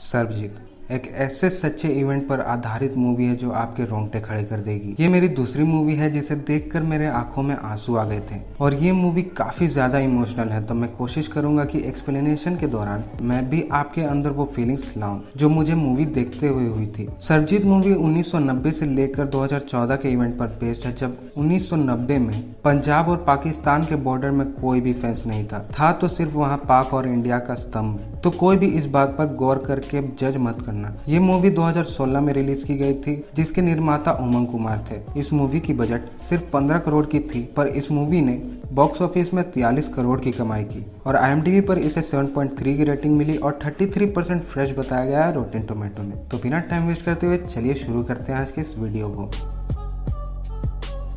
सर्वजीत, एक ऐसे सच्चे इवेंट पर आधारित मूवी है जो आपके रोंगटे खड़े कर देगी। ये मेरी दूसरी मूवी है जिसे देखकर मेरे आँखों में आँसू आ गए थे। और ये मूवी काफ़ी ज़्यादा इमोशनल है तो मैं कोशिश करूँगा कि एक्सप्लेनेशन के दौरान मैं भी आपके अंदर वो फीलिंग्स लाऊं, जो मुझे मूवी देखते हुए हुई थी। सरजीत मूवी 1990 से लेकर 2014 के इवेंट पर बेस्ड है, जब 1990 में पंजाब और पाकिस्तान के बॉर्डर में कोई भी फेंस नहीं था। था तो सिर्फ़ वहाँ पाक और इंडिया का स्तंभ। तो कोई भी इस बात पर गौर करके जज मत करना। ये मूवी 2016 में रिलीज़ की गई थी, जिसके निर्माता उमंग कुमार थे। इस मूवी की बजट सिर्फ़ 15 करोड़ की थी, पर इस मूवी ने बॉक्स ऑफ़िस में 43 करोड़ की कमाई की और आई पर इसे 7.3 की रेटिंग मिली और 33 परसेंट फ्रेश बताया गया है रोटेन टोमेटो में। तो बिना टाइम वेस्ट करते हुए चलिए शुरू करते हैं आज के इस वीडियो को।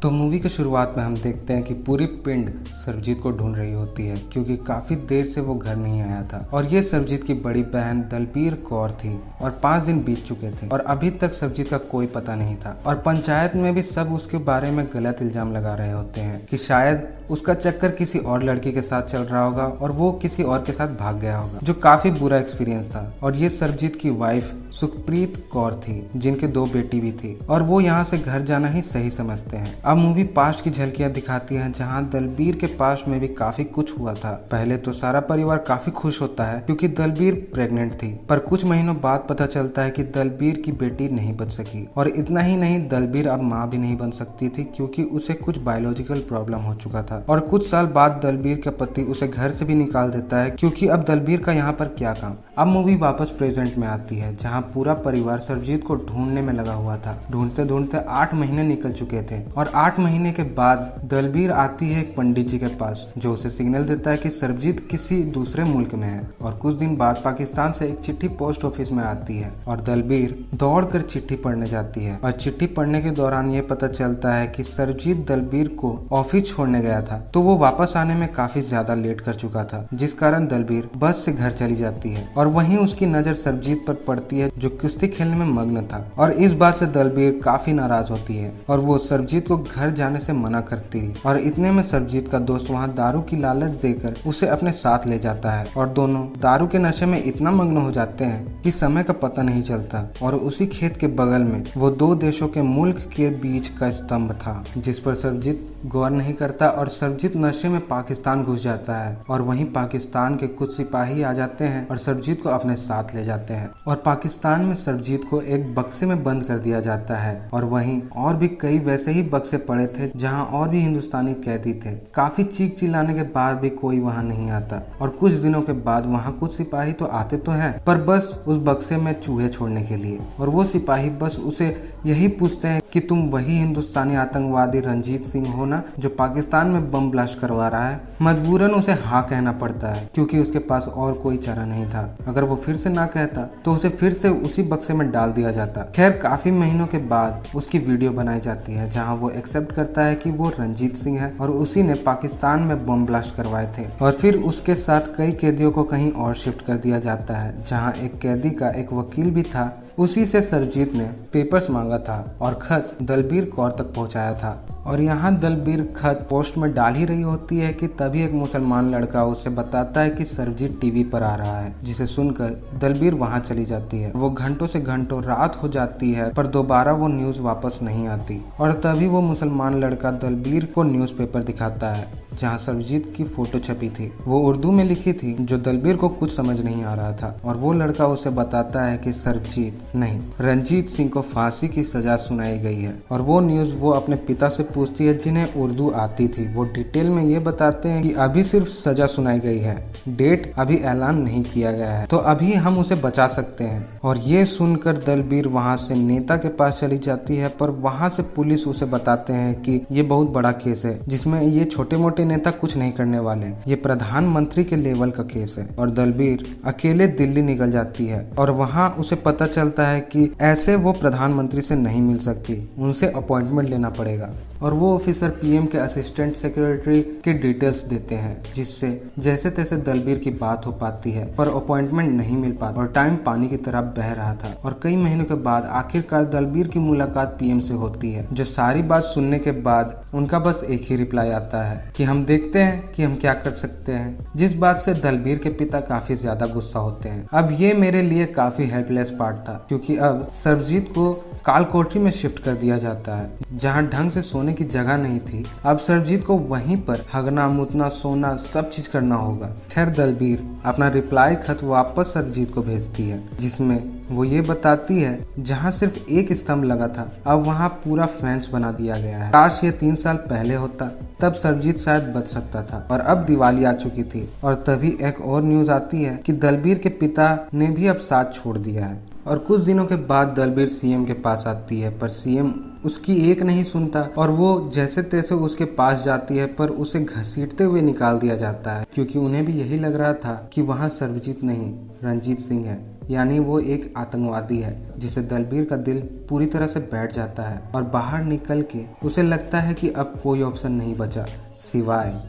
तो मूवी के शुरुआत में हम देखते हैं कि पूरी पिंड सरजीत को ढूंढ रही होती है, क्योंकि काफ़ी देर से वो घर नहीं आया था। और ये सरजीत की बड़ी बहन दलबीर कौर थी, और पाँच दिन बीत चुके थे, और अभी तक सरजीत का कोई पता नहीं था। और पंचायत में भी सब उसके बारे में गलत इल्ज़ाम लगा रहे होते हैं कि शायद उसका चक्कर किसी और लड़की के साथ चल रहा होगा और वो किसी और के साथ भाग गया होगा, जो काफ़ी बुरा एक्सपीरियंस था। और ये सरजीत की वाइफ सुखप्रीत कौर थी, जिनके दो बेटी भी थी। और वो यहाँ से घर जाना ही सही समझते हैं। अब मूवी पास्ट की झलकियाँ दिखाती है, जहाँ दलबीर के पास्ट में भी काफ़ी कुछ हुआ था। पहले तो सारा परिवार काफ़ी खुश होता है, क्योंकि दलबीर प्रेग्नेंट थी। पर कुछ महीनों बाद पता चलता है कि दलबीर की बेटी नहीं बच सकी। और इतना ही नहीं, दलबीर अब माँ भी नहीं बन सकती थी, क्योंकि उसे कुछ बायोलॉजिकल प्रॉब्लम हो चुका था। और कुछ साल बाद दलबीर का पति उसे घर से भी निकाल देता है, क्योंकि अब दलबीर का यहाँ पर क्या काम? अब मूवी वापस प्रेजेंट में आती है, जहाँ पूरा परिवार सरजीत को ढूँढने में लगा हुआ था। ढूंढते ढूंढते आठ महीने निकल चुके थे, और आठ महीने के बाद दलबीर आती है एक पंडित जी के पास, जो उसे सिग्नल देता है कि सरजीत किसी दूसरे मुल्क में है। और कुछ दिन बाद पाकिस्तान से एक चिट्ठी पोस्ट ऑफ़िस में आती है, और दलबीर दौड़ कर चिट्ठी पढ़ने जाती है। और चिट्ठी पढ़ने के दौरान ये पता चलता है कि सरजीत दलबीर को ऑफ़िस छोड़ने गया था तो वो वापस आने में काफ़ी ज़्यादा लेट कर चुका था, जिस कारण दलबीर बस से घर चली जाती है और वहीं उसकी नज़र सरजीत पर पड़ती है, जो कुश्ती खेलने में मग्न था। और इस बात से दलबीर काफ़ी नाराज़ होती है और वो सरजीत को घर जाने से मना करती है। और इतने में सरजीत का दोस्त वहाँ दारू की लालच देकर उसे अपने साथ ले जाता है और दोनों दारू के नशे में इतना मग्न हो जाते हैं कि समय का पता नहीं चलता। और उसी खेत के बगल में वो दो देशों के मुल्क के बीच का स्तंभ था, जिस पर सरजीत गौर नहीं करता और सरजीत नशे में पाकिस्तान घुस जाता है और वहीं पाकिस्तान के कुछ सिपाही आ जाते हैं और सरजीत को अपने साथ ले जाते हैं। और पाकिस्तान में सरजीत को एक बक्से में बंद कर दिया जाता है और वहीं और भी कई वैसे ही बक्से पड़े थे जहाँ और भी हिंदुस्तानी कैदी थे। काफ़ी चीख चिल्लाने के बाद भी कोई वहाँ नहीं आता और कुछ दिनों के बाद वहाँ कुछ सिपाही तो आते तो हैं, पर बस उस बक्से में चूहे छोड़ने के लिए। और वो सिपाही बस उसे यही पूछते हैं कि तुम वही हिंदुस्तानी आतंकवादी रंजीत सिंह हो ना, जो पाकिस्तान में बम ब्लास्ट करवा रहा है। मजबूरन उसे हाँ कहना पड़ता है, क्योंकि उसके पास और कोई चारा नहीं था। अगर वो फिर से ना कहता तो उसे फिर से उसी बक्से में डाल दिया जाता। खैर, काफ़ी महीनों के बाद उसकी वीडियो बनाई जाती है, जहाँ वो एक्सेप्ट करता है की वो रंजीत सिंह है और उसी ने पाकिस्तान में बम ब्लास्ट करवाए थे। और फिर उसके साथ कई कैदियों को कहीं और शिफ्ट कर दिया जाता है, जहाँ एक कैदी का एक वकील भी था। उसी से सरजीत ने पेपर्स मांगा था और खत दलबीर कौर तक पहुँचाया था। और यहाँ दलबीर खत पोस्ट में डाल ही रही होती है कि तभी एक मुसलमान लड़का उसे बताता है कि सरजीत टीवी पर आ रहा है, जिसे सुनकर दलबीर वहाँ चली जाती है। वो घंटों से घंटों रात हो जाती है, पर दोबारा वो न्यूज़ वापस नहीं आती। और तभी वो मुसलमान लड़का दलबीर को न्यूज़पेपर दिखाता है। जहाँ सरजीत की फ़ोटो छपी थी। वो उर्दू में लिखी थी, जो दलबीर को कुछ समझ नहीं आ रहा था। और वो लड़का उसे बताता है कि सरजीत नहीं, रंजीत सिंह को फांसी की सजा सुनाई गई है। और वो न्यूज़ वो अपने पिता से पूछती है, जिन्हें उर्दू आती थी। वो डिटेल में ये बताते हैं कि अभी सिर्फ़ सजा सुनाई गई है। डेट अभी ऐलान नहीं किया गया है। तो अभी हम उसे बचा सकते हैं। और ये सुनकर दलबीर वहाँ से नेता के पास चली जाती है, पर वहाँ से पुलिस उसे बताते हैं कि ये बहुत बड़ा केस है, जिसमें ये छोटे मोटे के नेता कुछ नहीं करने वाले। ये प्रधानमंत्री के लेवल का केस है और दलबीर अकेले दिल्ली निकल जाती है और वहाँ उसे पता चलता है कि ऐसे वो प्रधानमंत्री से नहीं मिल सकती। उनसे अपॉइंटमेंट लेना पड़ेगा। और वो ऑफिसर पीएम के असिस्टेंट सेक्रेटरी के डिटेल्स देते हैं, जिससे जैसे तैसे दलबीर की बात हो पाती है, पर अपॉइंटमेंट नहीं मिल पाता और टाइम पानी की तरह बह रहा था। और कई महीनों के बाद आखिरकार दलबीर की मुलाकात पीएम से होती है, जो सारी बात सुनने के बाद उनका बस एक ही रिप्लाई आता है कि हम देखते हैं कि हम क्या कर सकते हैं। जिस बात से दलबीर के पिता काफ़ी ज़्यादा गुस्सा होते हैं। अब ये मेरे लिए काफ़ी हेल्पलेस पार्ट था, क्योंकि अब सरजीत को काल कोठरी में शिफ्ट कर दिया जाता है, जहाँ ढंग से सोने की जगह नहीं थी। अब सरजीत को वहीं पर हगना, मुतना, सोना सब चीज़ करना होगा। खैर, दलबीर, अपना रिप्लाई खत वापस सरजीत को भेजती है, जिसमें वो ये बताती है, जहाँ सिर्फ़ एक स्तंभ लगा था, अब वहाँ पूरा फेंस बना दिया गया है। काश ये तीन साल पहले होता, तब सरजीत शायद बच सकता था। और अब दिवाली आ चुकी थी, और तभी एक और न्यूज़ आती है कि दलबीर के पिता ने भी अब साथ छोड़ दिया है। और कुछ दिनों के बाद दलबीर सीएम के पास आती है, पर सीएम उसकी एक नहीं सुनता और वो जैसे तैसे उसके पास जाती है, पर उसे घसीटते हुए निकाल दिया जाता है, क्योंकि उन्हें भी यही लग रहा था कि वहाँ सर्वजीत नहीं, रंजीत सिंह है। यानी वो एक आतंकवादी है, जिसे दलबीर का दिल पूरी तरह से बैठ जाता है और बाहर निकल के उसे लगता है कि अब कोई ऑप्शन नहीं बचा, सिवाय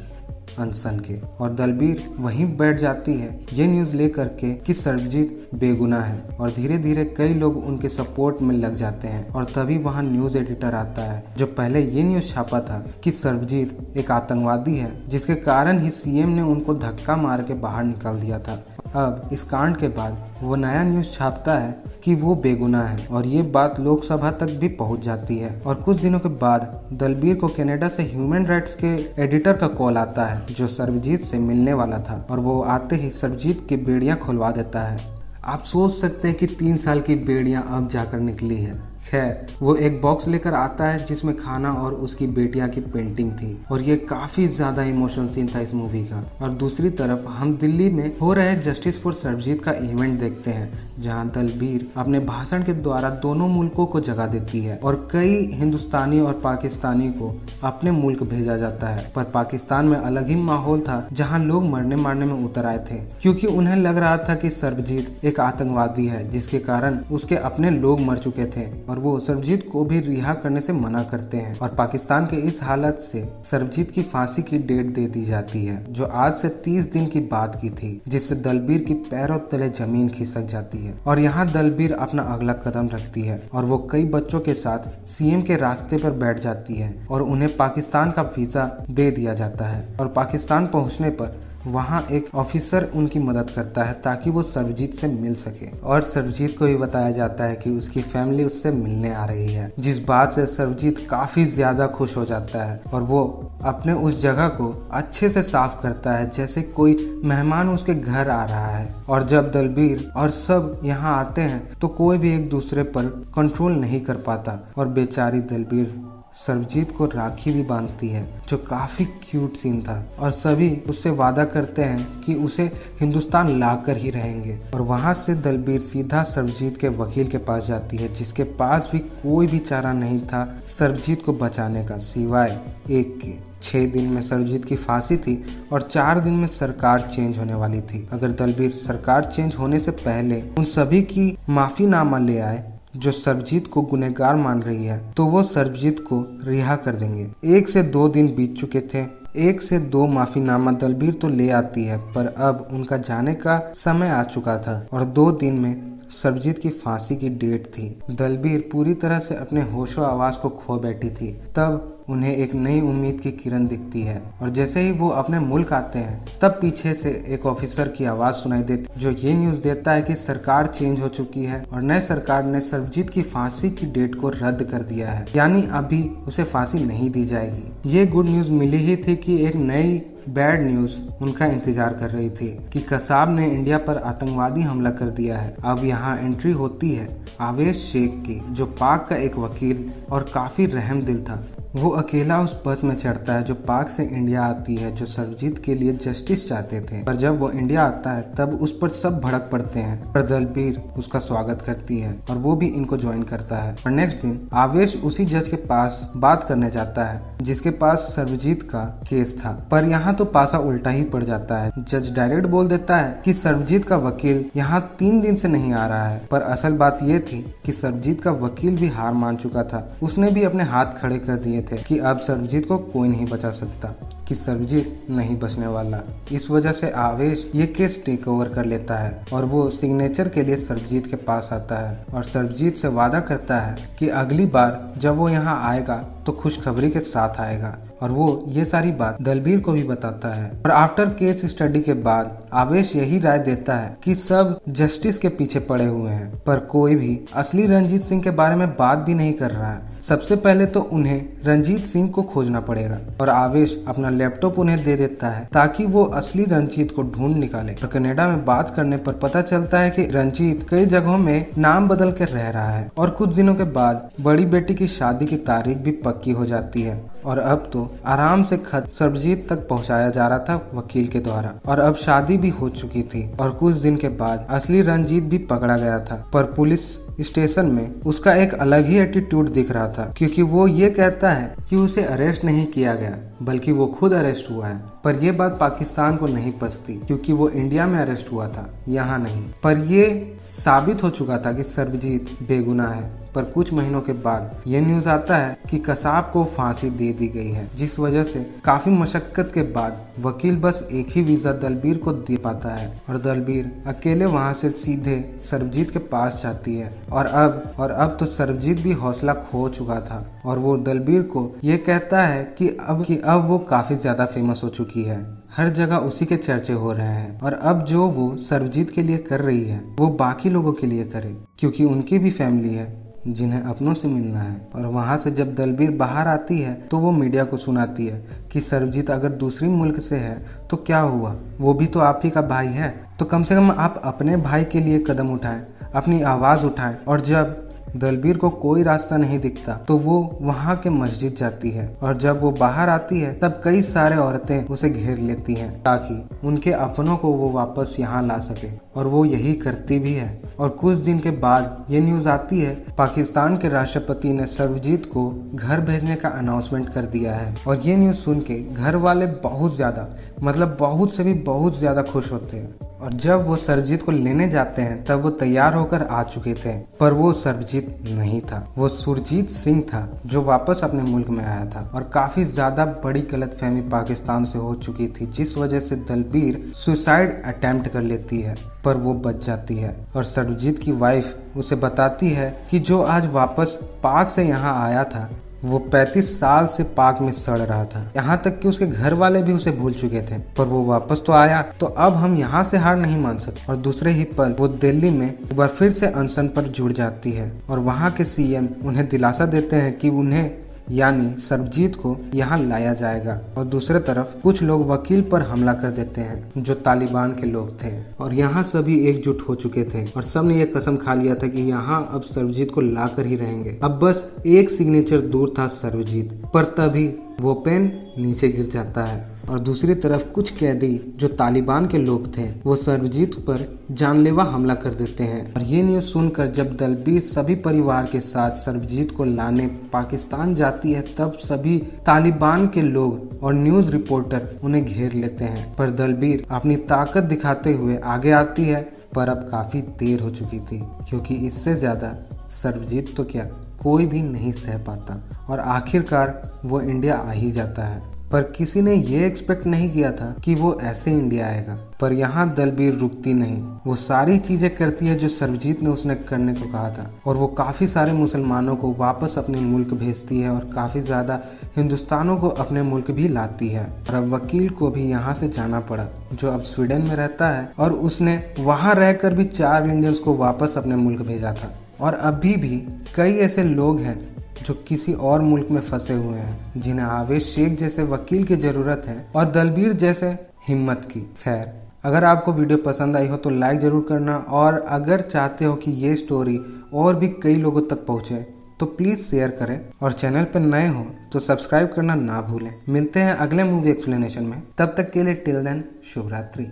अनसन के। और दलबीर वहीं बैठ जाती है। ये न्यूज़ लेकर के कि सरबजीत बेगुना है और धीरे धीरे कई लोग उनके सपोर्ट में लग जाते हैं। और तभी वहाँ न्यूज़ एडिटर आता है, जो पहले ये न्यूज़ छापा था कि सरबजीत एक आतंकवादी है, जिसके कारण ही सीएम ने उनको धक्का मार के बाहर निकाल दिया था। अब इस कांड के बाद वो नया न्यूज़ छापता है कि वो बेगुनाह है और ये बात लोकसभा तक भी पहुँच जाती है। और कुछ दिनों के बाद दलबीर को कनाडा से ह्यूमन राइट्स के एडिटर का कॉल आता है, जो सर्वजीत से मिलने वाला था और वो आते ही सर्वजीत की बेड़ियाँ खुलवा देता है। आप सोच सकते हैं कि तीन साल की बेड़ियाँ अब जाकर निकली है। खैर वो एक बॉक्स लेकर आता है जिसमें खाना और उसकी बेटिया की पेंटिंग थी। और ये काफ़ी ज़्यादा इमोशनल सीन था इस मूवी का। और दूसरी तरफ़ हम दिल्ली में हो रहे जस्टिस फॉर सरजीत का इवेंट देखते हैं, जहाँ दलबीर अपने भाषण के द्वारा दोनों मुल्कों को जगह देती है और कई हिंदुस्तानी और पाकिस्तानी को अपने मुल्क भेजा जाता है। पर पाकिस्तान में अलग ही माहौल था, जहाँ लोग मरने मारने में उतर आए थे। क्योंकि उन्हें लग रहा था कि सरबजीत एक आतंकवादी है, जिसके कारण उसके अपने लोग मर चुके थे। और वो सरबजीत को भी रिहा करने से मना करते हैं और पाकिस्तान के इस हालत से सरबजीत की फांसी की डेट दे दी जाती है, जो आज से तीस दिन की बात की थी, जिससे दलबीर की पैरों तले ज़मीन खिसक जाती है। और यहाँ दलबीर अपना अगला कदम रखती है और वो कई बच्चों के साथ सीएम के रास्ते पर बैठ जाती है और उन्हें पाकिस्तान का वीज़ा दे दिया जाता है। और पाकिस्तान पहुँचने पर वहाँ एक ऑफिसर उनकी मदद करता है ताकि वो सरबजीत से मिल सके। और सरबजीत को भी बताया जाता है कि उसकी फैमिली उससे मिलने आ रही है, जिस बात से सरबजीत काफ़ी ज़्यादा खुश हो जाता है। और वो अपने उस जगह को अच्छे से साफ़ करता है, जैसे कोई मेहमान उसके घर आ रहा है। और जब दलबीर और सब यहाँ आते हैं तो कोई भी एक दूसरे पर कंट्रोल नहीं कर पाता। और बेचारी दलबीर सरबजीत को राखी भी बांधती है, जो काफ़ी क्यूट सीन था। और सभी उससे वादा करते हैं कि उसे हिंदुस्तान लाकर ही रहेंगे। और वहाँ से दलबीर सीधा सरबजीत के वकील के पास जाती है, जिसके पास भी कोई भी चारा नहीं था सरबजीत को बचाने का, सिवाय एक के। छह दिन में सरबजीत की फांसी थी और चार दिन में सरकार चेंज होने वाली थी। अगर दलबीर सरकार चेंज होने से पहले उन सभी की माफीनामा ले आए जो सरबजीत को गुनहगार मान रही है तो वो सरबजीत को रिहा कर देंगे। एक से दो दिन बीत चुके थे। एक से दो माफीनामा दलबीर तो ले आती है, पर अब उनका जाने का समय आ चुका था और दो दिन में सरबजीत की फांसी की डेट थी। दलबीर पूरी तरह से अपने होशो आवाज़ को खो बैठी थी। तब उन्हें एक नई उम्मीद की किरण दिखती है और जैसे ही वो अपने मुल्क आते हैं, तब पीछे से एक ऑफिसर की आवाज़ सुनाई देती जो ये न्यूज़ देता है कि सरकार चेंज हो चुकी है और नए सरकार ने सरबजीत की फांसी की डेट को रद्द कर दिया है। यानी अभी उसे फांसी नहीं दी जाएगी। ये गुड न्यूज़ मिली ही थी कि एक नई बैड न्यूज़ उनका इंतज़ार कर रही थी कि कसाब ने इंडिया पर आतंकवादी हमला कर दिया है। अब यहाँ एंट्री होती है आवेश शेख की, जो पाक का एक वकील और काफ़ी रहम दिल था। वो अकेला उस बस में चढ़ता है जो पाक से इंडिया आती है, जो सरजीत के लिए जस्टिस चाहते थे। पर जब वो इंडिया आता है, तब उस पर सब भड़क पड़ते हैं। पर दलबीर उसका स्वागत करती है और वो भी इनको ज्वाइन करता है। और नेक्स्ट दिन आवेश उसी जज के पास बात करने जाता है। जिसके पास सर्वजीत का केस था। पर यहाँ तो पासा उल्टा ही पड़ जाता है। जज डायरेक्ट बोल देता है कि सर्वजीत का वकील यहाँ तीन दिन से नहीं आ रहा है। पर असल बात यह थी कि सर्वजीत का वकील भी हार मान चुका था। उसने भी अपने हाथ खड़े कर दिए थे कि अब सर्वजीत को कोई नहीं बचा सकता। कि सर्वजीत नहीं बचने वाला। इस वजह से आवेश ये केस टेक ओवर कर लेता है और वो सिग्नेचर के लिए सर्वजीत के पास आता है और सर्वजीत से वादा करता है कि अगली बार जब वो यहाँ आएगा तो खुशखबरी के साथ आएगा और वो ये सारी बात दलबीर को भी बताता है। और आफ्टर केस स्टडी के बाद आवेश यही राय देता है कि सब जस्टिस के पीछे पड़े हुए हैं, पर कोई भी असली रंजीत सिंह के बारे में बात भी नहीं कर रहा है। सबसे पहले तो उन्हें रंजीत सिंह को खोजना पड़ेगा और आवेश अपना लैपटॉप उन्हें दे देता है, ताकि वो असली रंजीत को ढूंढ निकाले। और कनेडा में बात करने पर पता चलता है कि रंजीत कई जगहों में नाम बदल कर रह रहा है और कुछ दिनों के बाद बड़ी बेटी की शादी की तारीख भी पक्की हो जाती है। और अब तो आराम से खत सरबजीत तक पहुँचाया जा रहा था वकील के द्वारा। और अब शादी भी हो चुकी थी और कुछ दिन के बाद असली रंजीत भी पकड़ा गया था। पर पुलिस स्टेशन में उसका एक अलग ही एटीट्यूड दिख रहा था, क्योंकि वो ये कहता है कि उसे अरेस्ट नहीं किया गया। बल्कि वो खुद अरेस्ट हुआ है। पर यह बात पाकिस्तान को नहीं पसती, क्योंकि वो इंडिया में अरेस्ट हुआ था, यहाँ नहीं। पर ये साबित हो चुका था कि सर्वजीत बेगुनाह है। पर कुछ महीनों के बाद ये न्यूज़ आता है कि कसाब को फांसी दे दी गई है, जिस वजह से काफ़ी मशक्कत के बाद वकील बस एक ही वीज़ा दलबीर को दे पाता है और दलबीर अकेले वहाँ से सीधे सरबजीत के पास जाती है। और अब और अब तो सरबजीत भी हौसला खो चुका था। और वो दलबीर को ये कहता है कि अब कि अब वो काफ़ी ज़्यादा फ़ेमस हो चुकी है। हर जगह उसी के चर्चे हो रहे हैं और अब जो वो सरबजीत के लिए कर रही है, वो बाकी लोगों के लिए करे, क्योंकि उनकी भी फैमिली है, जिन्हें अपनों से मिलना है। और वहाँ से जब दलबीर बाहर आती है तो वो मीडिया को सुनाती है कि सरबजीत अगर दूसरी मुल्क से है तो क्या हुआ? वो भी तो आप ही का भाई है। तो कम से कम आप अपने भाई के लिए कदम उठाएँ, अपनी आवाज़ उठाएँ, और जब दलबीर को कोई रास्ता नहीं दिखता। तो वो वहाँ के मस्जिद जाती है और जब वो बाहर आती है, तब कई सारे औरतें उसे घेर लेती हैं ताकि उनके अपनों को वो वापस यहाँ ला सके। और वो यही करती भी है। और कुछ दिन के बाद ये न्यूज़ आती है, पाकिस्तान के राष्ट्रपति ने सर्वजीत को घर भेजने का अनाउंसमेंट कर दिया है। और ये न्यूज़ सुन के घर वाले बहुत ज़्यादा मतलब बहुत से भी बहुत ज़्यादा खुश होते हैं। और जब वो सरबजीत को लेने जाते हैं, तब वो तैयार होकर आ चुके थे। पर वो सरबजीत नहीं था। वो सुरजीत सिंह था, जो वापस अपने मुल्क में आया था और काफ़ी ज़्यादा बड़ी गलत फहमी पाकिस्तान से हो चुकी थी, जिस वजह से दलबीर सुसाइड अटेम्प्ट कर लेती है, पर वो बच जाती है। और सरबजीत की वाइफ उसे बताती है कि जो आज वापस पाक से यहाँ आया था वो 35 साल से पाक में सड़ रहा था। यहाँ तक कि उसके घर वाले भी उसे भूल चुके थे, पर वो वापस तो आया। तो अब हम यहाँ से हार नहीं मान सकते। और दूसरे ही पल, वो दिल्ली में एक बार फिर से अनशन पर जुड़ जाती है। और वहाँ के सीएम उन्हें दिलासा देते हैं कि उन्हें यानी सरबजीत को यहाँ लाया जाएगा। और दूसरे तरफ़ कुछ लोग वकील पर हमला कर देते हैं, जो तालिबान के लोग थे। और यहाँ सभी एकजुट हो चुके थे। और सबने यह कसम खा लिया था कि यहाँ अब सरबजीत को ला कर ही रहेंगे। अब बस एक सिग्नेचर दूर था सरबजीत, पर तभी वो पेन नीचे गिर जाता है। और दूसरी तरफ़ कुछ कैदी जो तालिबान के लोग थे, वो सरबजीत पर जानलेवा हमला कर देते हैं। और ये न्यूज़ सुनकर जब दलबीर सभी परिवार के साथ सरबजीत को लाने पाकिस्तान जाती है, तब सभी तालिबान के लोग और न्यूज़ रिपोर्टर उन्हें घेर लेते हैं। पर दलबीर अपनी ताकत दिखाते हुए आगे आती है, पर अब काफ़ी देर हो चुकी थी, क्योंकि इससे ज़्यादा सरबजीत तो क्या कोई भी नहीं सह पाता। और आखिरकार वो इंडिया आ ही जाता है। पर किसी ने ये एक्सपेक्ट नहीं किया था कि वो ऐसे इंडिया आएगा। पर यहाँ दलबीर रुकती नहीं। वो सारी चीज़ें करती है जो सरबजीत ने उसने करने को कहा था। और वो काफ़ी सारे मुसलमानों को वापस अपने मुल्क भेजती है और काफ़ी ज़्यादा हिंदुस्तानों को अपने मुल्क भी लाती है। और अब वकील को भी यहाँ से जाना पड़ा, जो अब स्वीडन में रहता है। और उसने वहाँ रहकर भी चार इंडियंस को वापस अपने मुल्क भेजा था। और अभी भी कई ऐसे लोग हैं जो किसी और मुल्क में फंसे हुए हैं, जिन्हें आवेश शेख जैसे वकील की ज़रूरत है और दलबीर जैसे हिम्मत की। खैर, अगर आपको वीडियो पसंद आई हो तो लाइक ज़रूर करना और अगर चाहते हो कि ये स्टोरी और भी कई लोगों तक पहुँचे तो प्लीज़ शेयर करें और चैनल पर नए हो तो सब्सक्राइब करना ना भूलें। मिलते हैं अगले मूवी एक्सप्लेनेशन में। तब तक के लिए टिल देन शुभ रात्रि